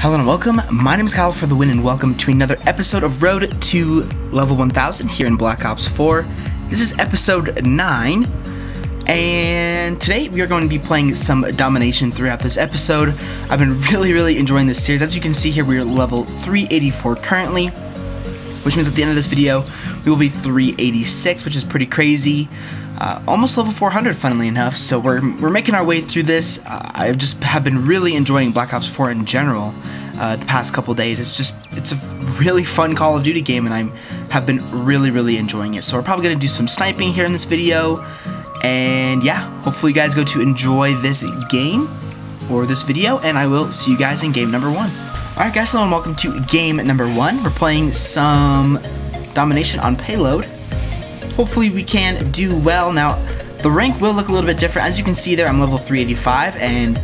Hello and welcome. My name is Kyle for the win, and welcome to another episode of Road to Level 1000 here in Black Ops 4. This is episode 9, and today we are going to be playing some domination throughout this episode. I've been really, really enjoying this series. As you can see here, we are level 384 currently, which means at the end of this video, we will be 386, which is pretty crazy. Uh, almost level 400, funnily enough. So we're, we're making our way through this. Uh, I just have been really enjoying Black Ops 4 in general uh, the past couple days. It's just it's a really fun Call of Duty game, and I have been really really enjoying it. So we're probably gonna do some sniping here in this video, and yeah, hopefully you guys go to enjoy this game or this video, and I will see you guys in game number one. Alright guys, hello and welcome to game number one. We're playing some domination on payload hopefully we can do well. Now, the rank will look a little bit different. As you can see there, I'm level 385, and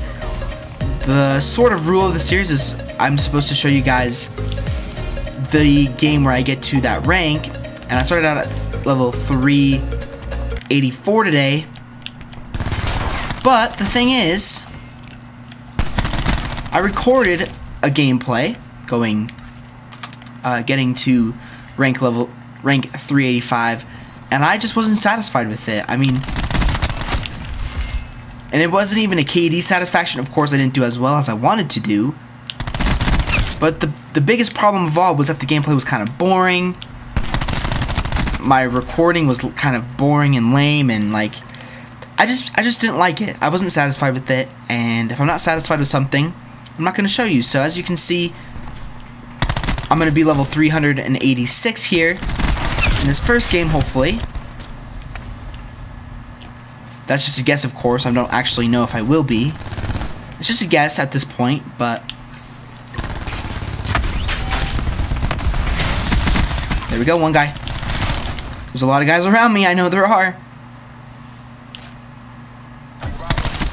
the sort of rule of the series is I'm supposed to show you guys the game where I get to that rank, and I started out at level 384 today, but the thing is, I recorded a gameplay going, uh, getting to rank level, rank 385, and I just wasn't satisfied with it. I mean, and it wasn't even a KD satisfaction. Of course, I didn't do as well as I wanted to do. But the, the biggest problem of all was that the gameplay was kind of boring. My recording was kind of boring and lame and like I just I just didn't like it. I wasn't satisfied with it and if I'm not satisfied with something, I'm not going to show you. So as you can see, I'm going to be level 386 here in this first game, hopefully. That's just a guess, of course. I don't actually know if I will be. It's just a guess at this point, but... There we go, one guy. There's a lot of guys around me, I know there are.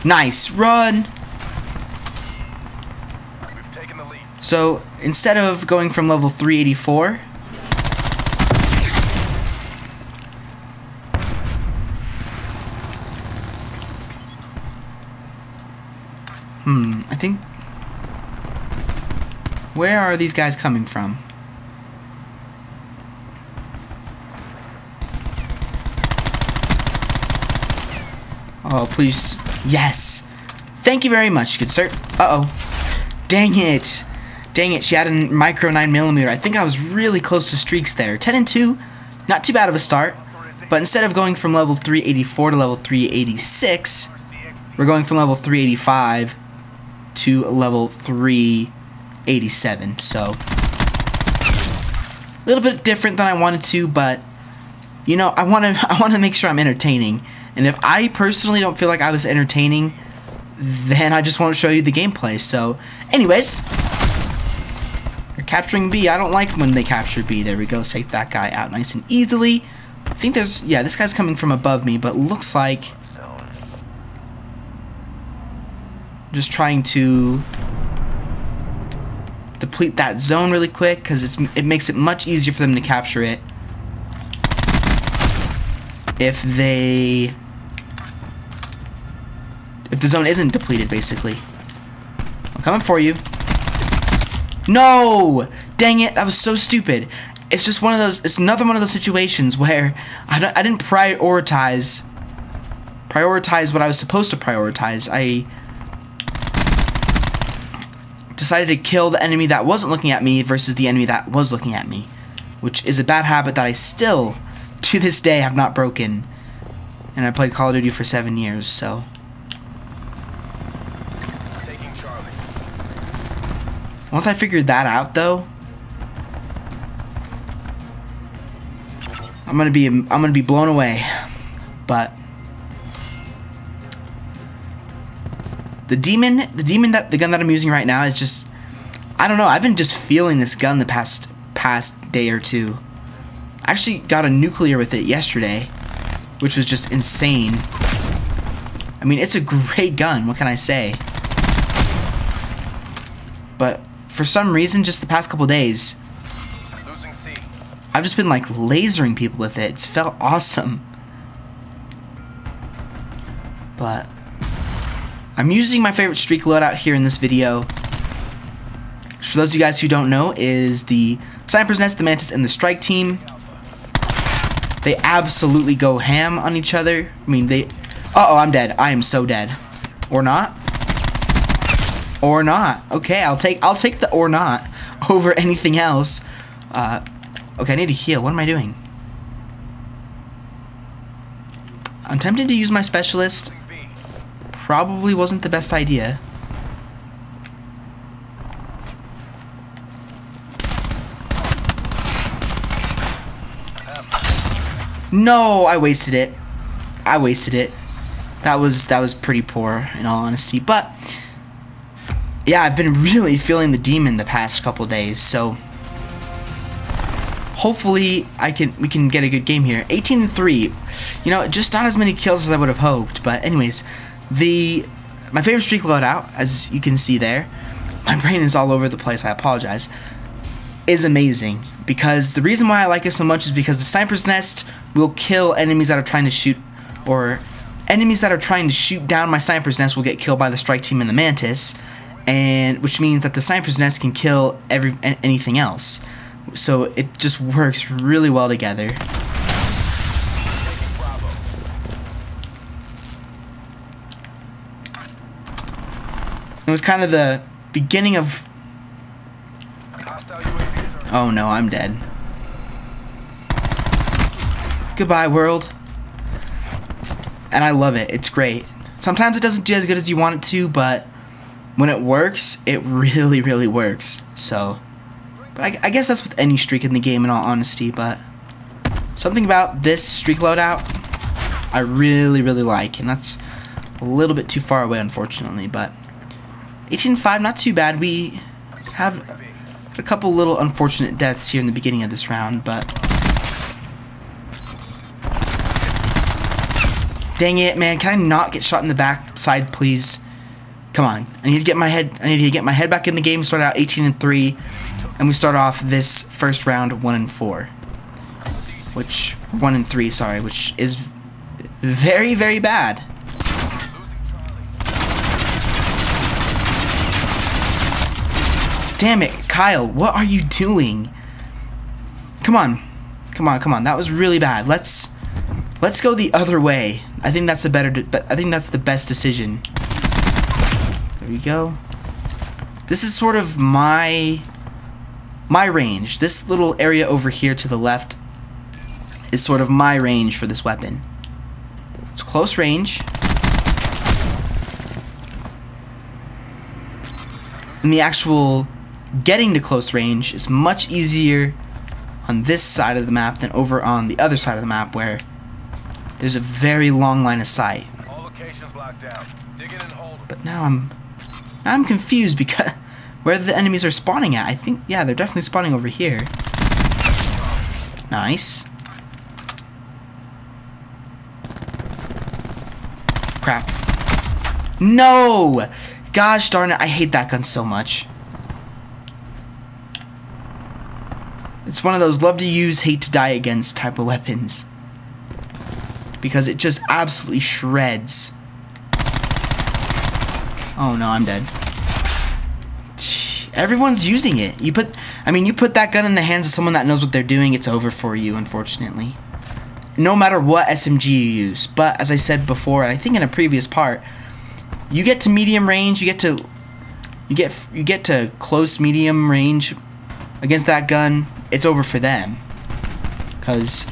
Nice, run! So, instead of going from level 384 Hmm, I think... Where are these guys coming from? Oh, please. Yes! Thank you very much, good sir. Uh-oh. Dang it! Dang it, she had a micro 9mm. I think I was really close to streaks there. 10 and 2, not too bad of a start. But instead of going from level 384 to level 386, we're going from level 385 to level 387. So, a little bit different than I wanted to, but you know, I want to I want to make sure I'm entertaining. And if I personally don't feel like I was entertaining, then I just want to show you the gameplay. So, anyways, they're capturing B. I don't like when they capture B. There we go. Take that guy out nice and easily. I think there's, yeah, this guy's coming from above me, but looks like just trying to deplete that zone really quick because it's it makes it much easier for them to capture it. If they if the zone isn't depleted basically. I'm coming for you. No! Dang it that was so stupid. It's just one of those it's another one of those situations where I, don't, I didn't prioritize prioritize what I was supposed to prioritize. I decided to kill the enemy that wasn't looking at me versus the enemy that was looking at me, which is a bad habit that I still, to this day, have not broken. And I played Call of Duty for seven years, so. Once I figured that out, though, I'm gonna be I'm gonna be blown away. But The Daemon, the Daemon that the gun that I'm using right now is just, I don't know. I've been just feeling this gun the past past day or two. I actually got a nuclear with it yesterday, which was just insane. I mean, it's a great gun. What can I say? But for some reason, just the past couple days, I've just been like lasering people with it. It's felt awesome. But I'm using my favorite streak loadout here in this video. for those of you guys who don't know, is the Sniper's Nest, the Mantis, and the Strike Team. They absolutely go ham on each other. I mean, they... Uh-oh, I'm dead. I am so dead. Or not. Or not. Okay, I'll take I'll take the or not over anything else. Uh, okay, I need to heal. What am I doing? I'm tempted to use my specialist. Probably wasn't the best idea. No, I wasted it. I wasted it. That was that was pretty poor in all honesty, but yeah, I've been really feeling the Daemon the past couple days, so hopefully I can we can get a good game here. 18 and 3. You know, just not as many kills as I would have hoped, but anyways, the my favorite streak loadout, as you can see there, my brain is all over the place, I apologize, is amazing. Because the reason why I like it so much is because the Sniper's Nest will kill enemies that are trying to shoot, or enemies that are trying to shoot down my Sniper's Nest will get killed by the Strike Team and the Mantis, and which means that the Sniper's Nest can kill every anything else. So it just works really well together. Was kind of the beginning of... Oh no, I'm dead. Goodbye, world. And I love it. It's great. Sometimes it doesn't do as good as you want it to, but when it works, it really, really works. So, but I, I guess that's with any streak in the game, in all honesty. But something about this streak loadout, I really, really like, and that's a little bit too far away, unfortunately. But 18-5, not too bad. We have a couple little unfortunate deaths here in the beginning of this round, but Dang it, man. Can I not get shot in the back side, please? Come on. I need to get my head I need to get my head back in the game. Start out 18 and 3 and we start off this first round 1 and 4. Which 1 and 3, sorry, which is very very bad. Damn it, Kyle, what are you doing? Come on. Come on, come on. That was really bad. Let's let's go the other way. I think that's a better, I think that's the best decision. There we go. This is sort of my, my range. This little area over here to the left is sort of my range for this weapon. It's close range. And the actual getting to close range is much easier on this side of the map than over on the other side of the map where there's a very long line of sight. But now I'm now I'm confused because where the enemies are spawning at. I think yeah, they're definitely spawning over here. Nice. Crap. No! Gosh darn it, I hate that gun so much. It's one of those love to use, hate to die against type of weapons because it just absolutely shreds. Oh no, I'm dead. Everyone's using it. You put, I mean, you put that gun in the hands of someone that knows what they're doing, it's over for you, unfortunately. No matter what SMG you use. But as I said before, and I think in a previous part, you get to medium range, you get to, you get, you get to close medium range against that gun, it's over for them. Because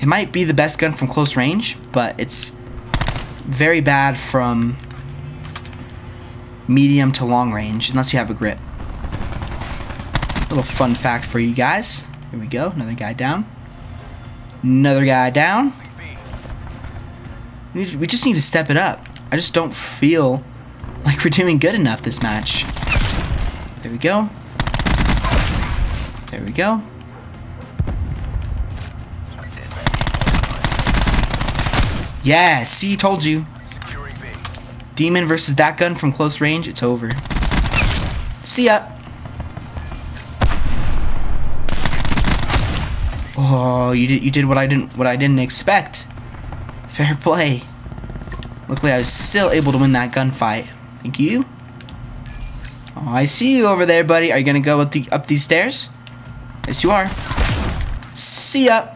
it might be the best gun from close range, but it's very bad from medium to long range, unless you have a grip. Little fun fact for you guys. Here we go, another guy down. Another guy down. We just need to step it up. I just don't feel like we're doing good enough this match. There we go. There we go. Yeah, see, told you. Daemon versus that gun from close range, it's over. See ya. Oh, you did you did what I didn't what I didn't expect. Fair play. Luckily, I was still able to win that gunfight. Thank you. Oh, I see you over there, buddy. Are you gonna go up, the, up these stairs? Yes, you are. See ya.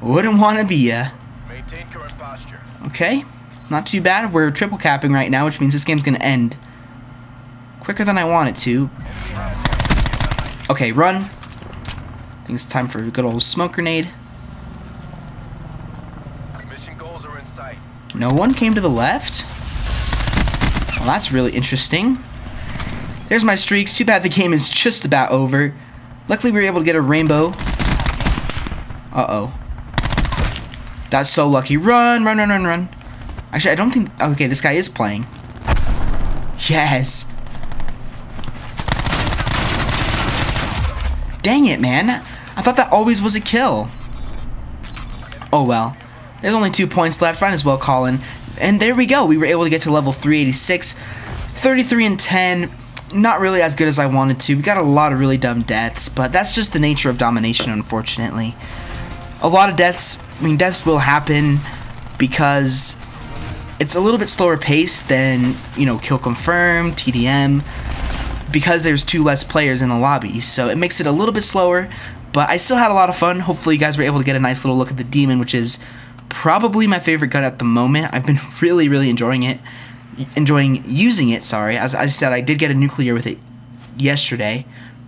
Wouldn't want to be ya. Maintain current posture. Okay, not too bad. We're triple capping right now, which means this game's gonna end quicker than I want it to. Okay, run. I think it's time for a good old smoke grenade. Mission goals are in sight. No one came to the left? Well, that's really interesting. There's my streaks. Too bad the game is just about over. Luckily, we were able to get a rainbow. Uh-oh. That's so lucky. Run, run, run, run, run. Actually, I don't think... Okay, this guy is playing. Yes. Dang it, man. I thought that always was a kill. Oh, well. There's only two points left. Might as well call in. And there we go. We were able to get to level 386. 33 and 10. Not really as good as I wanted to. We got a lot of really dumb deaths, but that's just the nature of domination, unfortunately. A lot of deaths, I mean, deaths will happen because it's a little bit slower pace than, you know, kill confirm, TDM, because there's two less players in the lobby. So it makes it a little bit slower, but I still had a lot of fun. Hopefully you guys were able to get a nice little look at the Daemon, which is probably my favorite gun at the moment. I've been really, really enjoying it. Enjoying using it, sorry. As I said, I did get a nuclear with it yesterday.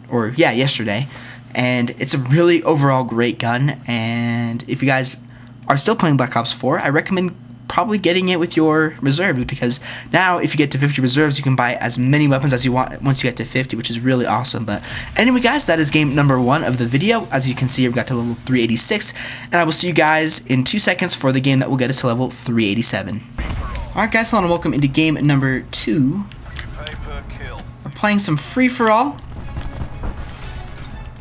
Or, yeah, yesterday. And it's a really overall great gun. And if you guys are still playing Black Ops 4, I recommend probably getting it with your reserves because now if you get to 50 reserves you can buy as many weapons as you want once you get to 50 which is really awesome but anyway guys that is game number one of the video as you can see I've got to level 386 and I will see you guys in two seconds for the game that will get us to level 387 alright guys hello and welcome into game number two we're playing some free-for-all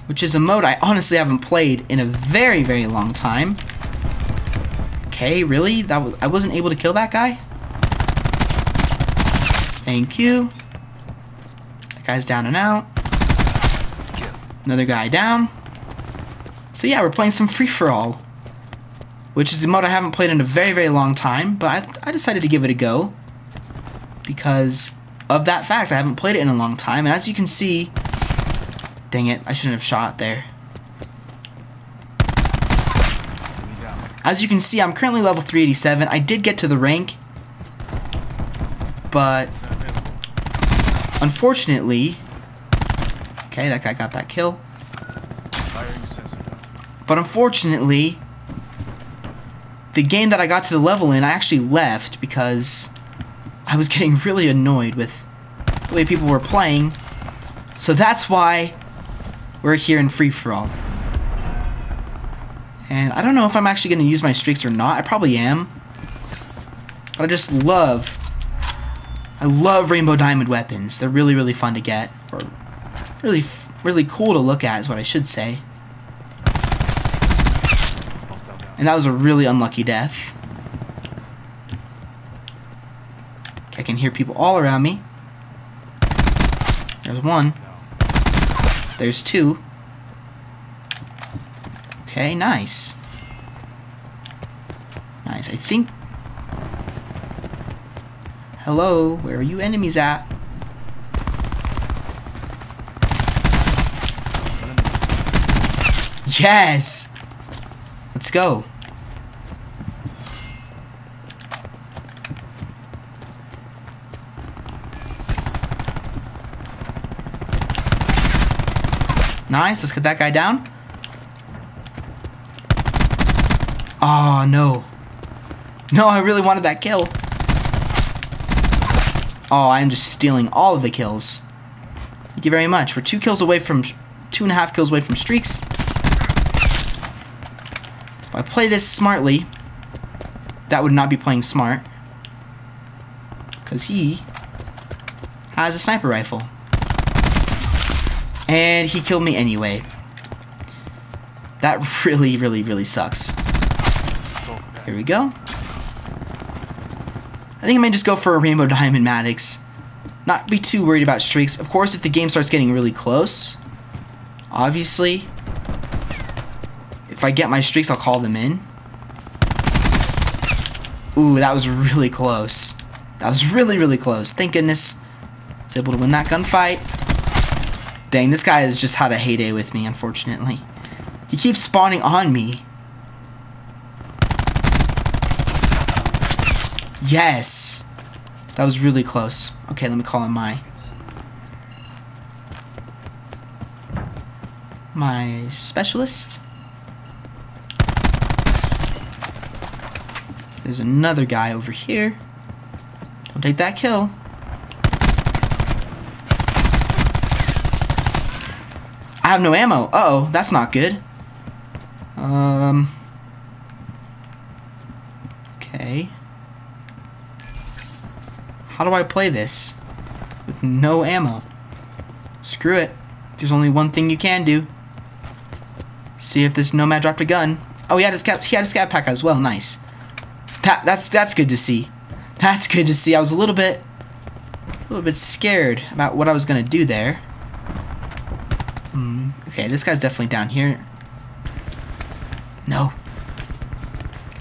which is a mode I honestly haven't played in a very very long time Okay, really? That was I wasn't able to kill that guy? Thank you. That guy's down and out. Another guy down. So yeah, we're playing some free-for-all. Which is a mode I haven't played in a very, very long time, but I, I decided to give it a go. Because of that fact, I haven't played it in a long time, and as you can see... Dang it, I shouldn't have shot there. As you can see, I'm currently level 387. I did get to the rank, but unfortunately, okay, that guy got that kill. But unfortunately, the game that I got to the level in, I actually left because I was getting really annoyed with the way people were playing. So that's why we're here in free-for-all. And I don't know if I'm actually going to use my streaks or not. I probably am. But I just love... I love Rainbow Diamond weapons. They're really, really fun to get. Or really, really cool to look at is what I should say. And that was a really unlucky death. I can hear people all around me. There's one. There's two. Okay, nice. Nice. I think... Hello, where are you enemies at? Yes! Let's go. Nice, let's get that guy down. Oh, no. No, I really wanted that kill. Oh, I'm just stealing all of the kills. Thank you very much. We're two kills away from... Two and a half kills away from streaks. If I play this smartly, that would not be playing smart. Because he has a sniper rifle. And he killed me anyway. That really, really, really sucks. Here we go. I think I may just go for a Rainbow Diamond Maddox. Not be too worried about streaks. Of course, if the game starts getting really close, obviously, if I get my streaks, I'll call them in. Ooh, that was really close. That was really, really close. Thank goodness. I was able to win that gunfight. Dang, this guy has just had a heyday with me, unfortunately. He keeps spawning on me. Yes! That was really close. Okay, let me call him my... My specialist. There's another guy over here. Don't take that kill. I have no ammo. Uh oh that's not good. Um. Okay. How do I play this? With no ammo. Screw it. There's only one thing you can do. See if this nomad dropped a gun. Oh, he had a scat, he had a scat pack as well. Nice. That, that's that's good to see. That's good to see. I was a little bit, a little bit scared about what I was gonna do there. Hmm. Okay, this guy's definitely down here. No.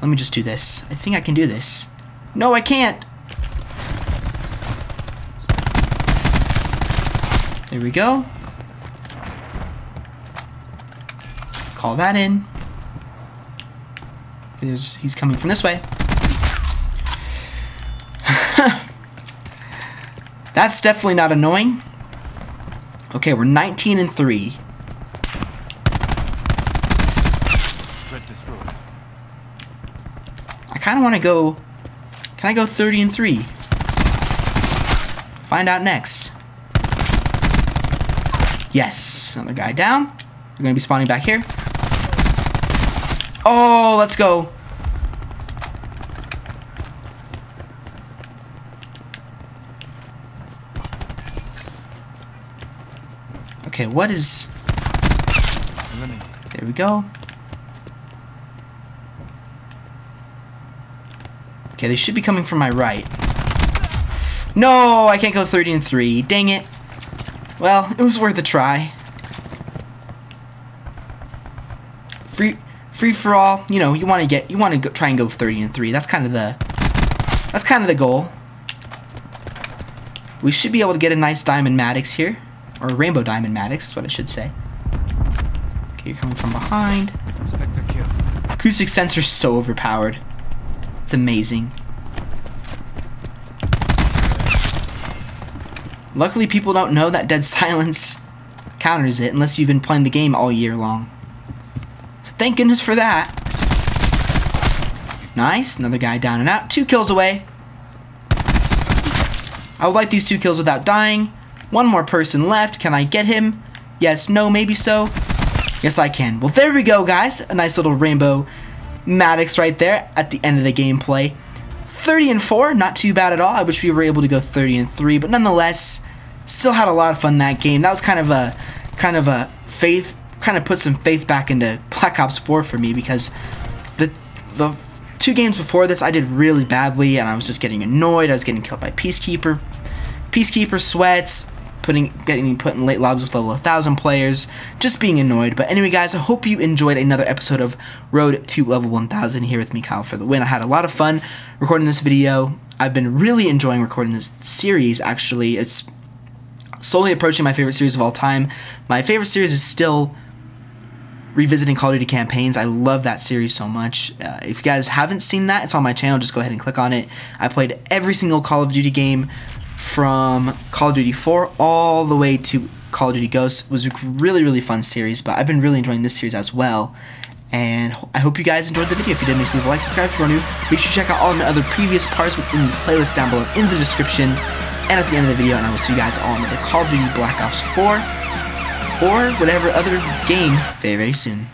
Let me just do this. I think I can do this. No, I can't. There we go. Call that in. There's, he's coming from this way. That's definitely not annoying. Okay, we're 19 and 3. I kind of want to go... Can I go 30 and 3? Find out next. Yes, another guy down. We're going to be spawning back here. Oh, let's go. Okay, what is... There we go. Okay, they should be coming from my right. No, I can't go 30 and 3. Dang it. Well, it was worth a try. Free free for all, you know, you want to get you want to try and go 30 and 3. That's kind of the that's kind of the goal. We should be able to get a nice diamond Maddox here. Or rainbow diamond Maddox is what I should say. Okay, you're coming from behind. Acoustic sensor's so overpowered. It's amazing. Luckily, people don't know that dead silence counters it unless you've been playing the game all year long. So thank goodness for that. Nice, another guy down and out. Two kills away. I would like these two kills without dying. One more person left. Can I get him? Yes, no, maybe so. Yes, I can. Well, there we go, guys. A nice little rainbow Maddox right there at the end of the gameplay. 30 and 4, not too bad at all. I wish we were able to go 30 and 3, but nonetheless, still had a lot of fun that game. That was kind of a kind of a faith kind of put some faith back into Black Ops 4 for me because the the two games before this I did really badly and I was just getting annoyed. I was getting killed by Peacekeeper. Peacekeeper sweats, putting getting put in late lobs with level 1000 players, just being annoyed. But anyway, guys, I hope you enjoyed another episode of Road to Level 1000 here with me, Kyle, for the win. I had a lot of fun recording this video. I've been really enjoying recording this series, actually. It's slowly approaching my favorite series of all time. My favorite series is still revisiting Call of Duty campaigns. I love that series so much. Uh, if you guys haven't seen that, it's on my channel. Just go ahead and click on it. I played every single Call of Duty game from Call of Duty 4 all the way to Call of Duty Ghosts. Was a really, really fun series, but I've been really enjoying this series as well. And I hope you guys enjoyed the video. If you did, make sure to like, subscribe if you're new. Make sure to check out all my other previous parts within the playlist down below in the description and at the end of the video. And I will see you guys all in the Call of Duty Black Ops 4 or whatever other game very, very soon.